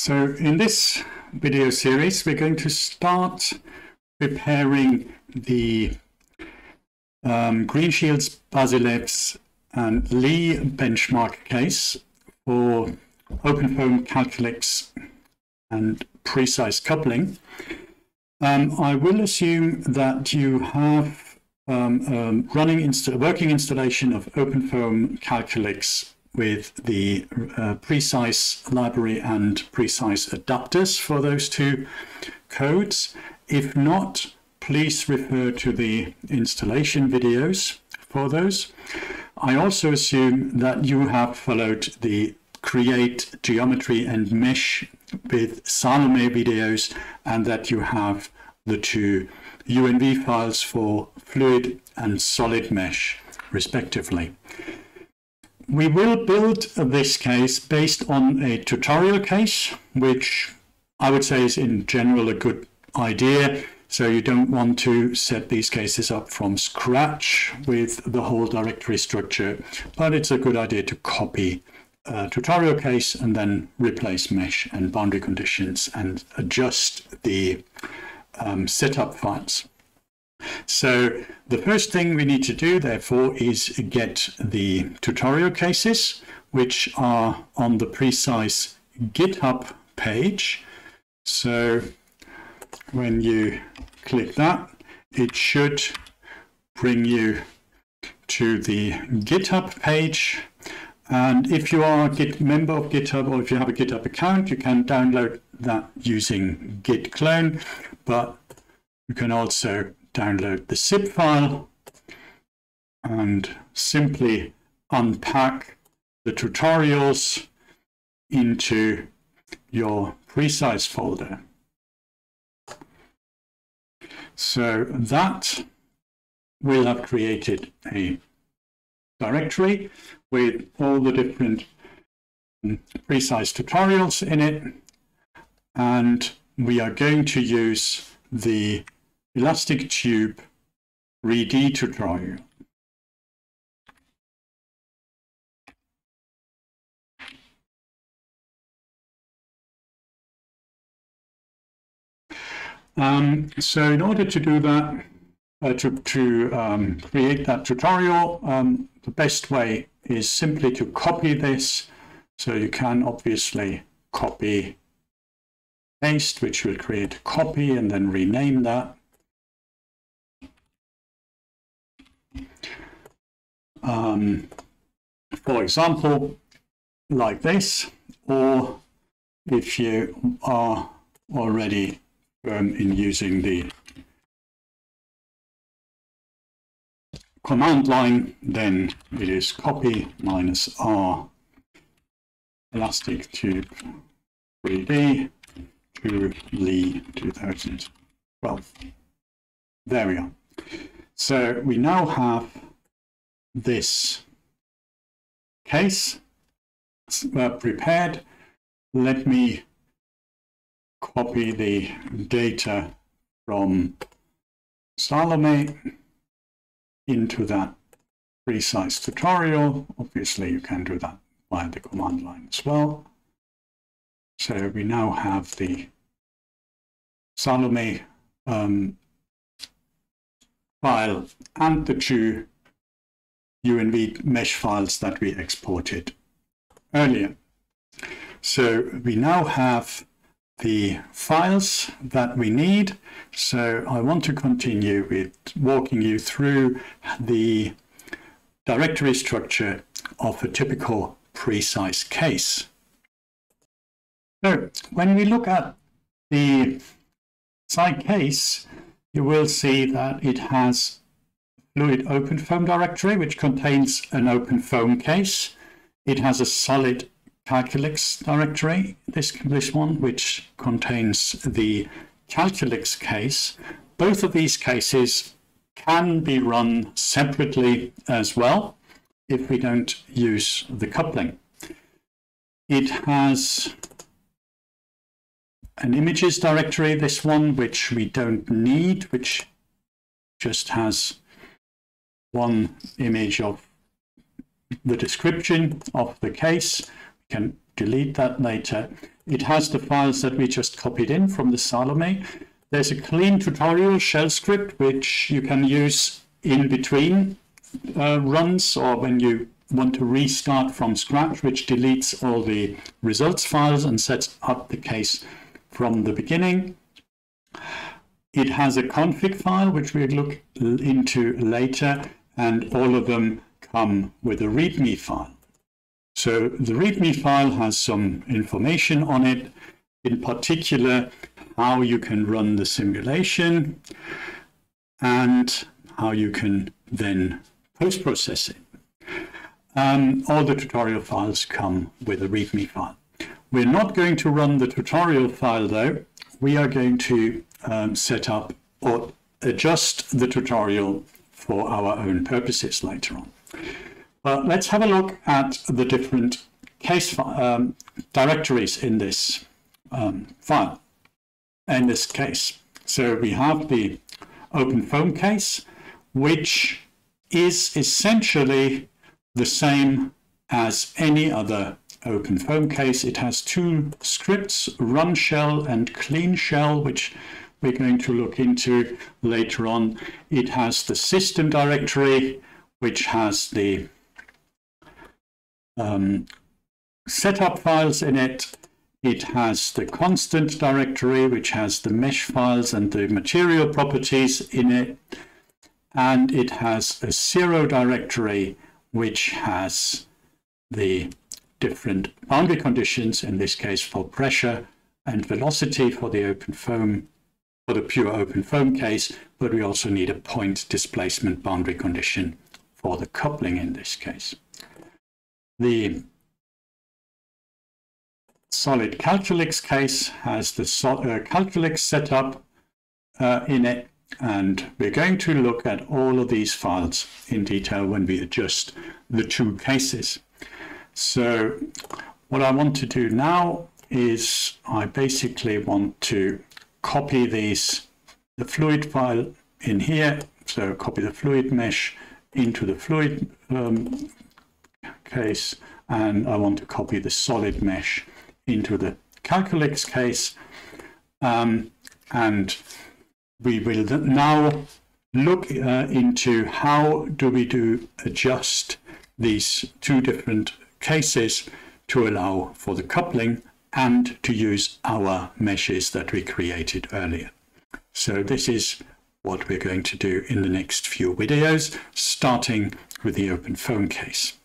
So in this video series, we're going to start preparing the um, Greenshields, Basilevs and Lee benchmark case for OpenFOAM Calculix and preCICE coupling. Um, I will assume that you have um, running working installation of OpenFOAM Calculix with the uh, preCICE library and preCICE adapters for those two codes. If not, please refer to the installation videos for those. I also assume that you have followed the create geometry and mesh with Salome videos and that you have the two UNV files for fluid and solid mesh respectively. We will build this case based on a tutorial case, which I would say is in general a good idea. So you don't want to set these cases up from scratch with the whole directory structure, but it's a good idea to copy a tutorial case and then replace mesh and boundary conditions and adjust the um, setup files. So the first thing we need to do, therefore, is get the tutorial cases, which are on the preCICE GitHub page. So when you click that, it should bring you to the GitHub page. And if you are a Git member of GitHub or if you have a GitHub account, you can download that using git clone, but you can also download the zip file and simply unpack the tutorials into your preCICE folder. So that will have created a directory with all the different um, preCICE tutorials in it. And we are going to use the elastic tube 3D tutorial. Um, so in order to do that, uh, to, to um, create that tutorial, um, the best way is simply to copy this. So you can obviously copy paste, which will create a copy and then rename that. Um, for example, like this, or if you are already in using the command line, then it is copy minus R elastic tube 3D to Lee 2012. There we are. So we now have this case uh, prepared. Let me copy the data from Salome into that preCICE tutorial. Obviously, you can do that via the command line as well. So we now have the Salome um, file and the two UNV mesh files that we exported earlier. So we now have the files that we need. So I want to continue with walking you through the directory structure of a typical preCICE case. So when we look at the site case, you will see that it has fluid OpenFOAM directory, which contains an OpenFOAM case. It has a solid Calculix directory, this, this one, which contains the Calculix case. Both of these cases can be run separately as well if we don't use the coupling. It has an images directory, this one, which we don't need, which just has one image of the description of the case. We can delete that later. it has the files that we just copied in from the Salome. There's a clean tutorial shell script which you can use in between uh, runs or when you want to restart from scratch, which deletes all the results files and sets up the case from the beginning. It has a config file, which we'll look into later, and all of them come with a README file. So the README file has some information on it, in particular, how you can run the simulation and how you can then post-process it. Um, all the tutorial files come with a README file. We're not going to run the tutorial file though. We are going to um, set up or adjust the tutorial for our own purposes later on. But let's have a look at the different case um, directories in this um, file, in this case. So we have the OpenFOAM case, which is essentially the same as any other OpenFOAM case. It has two scripts, run shell and clean shell, which we're going to look into later on. It has the system directory, which has the um, setup files in it. It has the constant directory, which has the mesh files and the material properties in it. And it has a zero directory, which has the different boundary conditions, in this case for pressure and velocity for the OpenFOAM, for the pure OpenFOAM case, but we also need a point displacement boundary condition for the coupling in this case. The solid Calculix case has the uh, Calculix setup uh, in it, and we're going to look at all of these files in detail when we adjust the two cases. So what I want to do now is I basically want to copy these, the fluid file in here. So copy the fluid mesh into the fluid um, case, and I want to copy the solid mesh into the Calculix case. Um, and we will now look uh, into how do we do adjust these two different cases to allow for the coupling and to use our meshes that we created earlier. So this is what we're going to do in the next few videos, starting with the OpenFOAM case.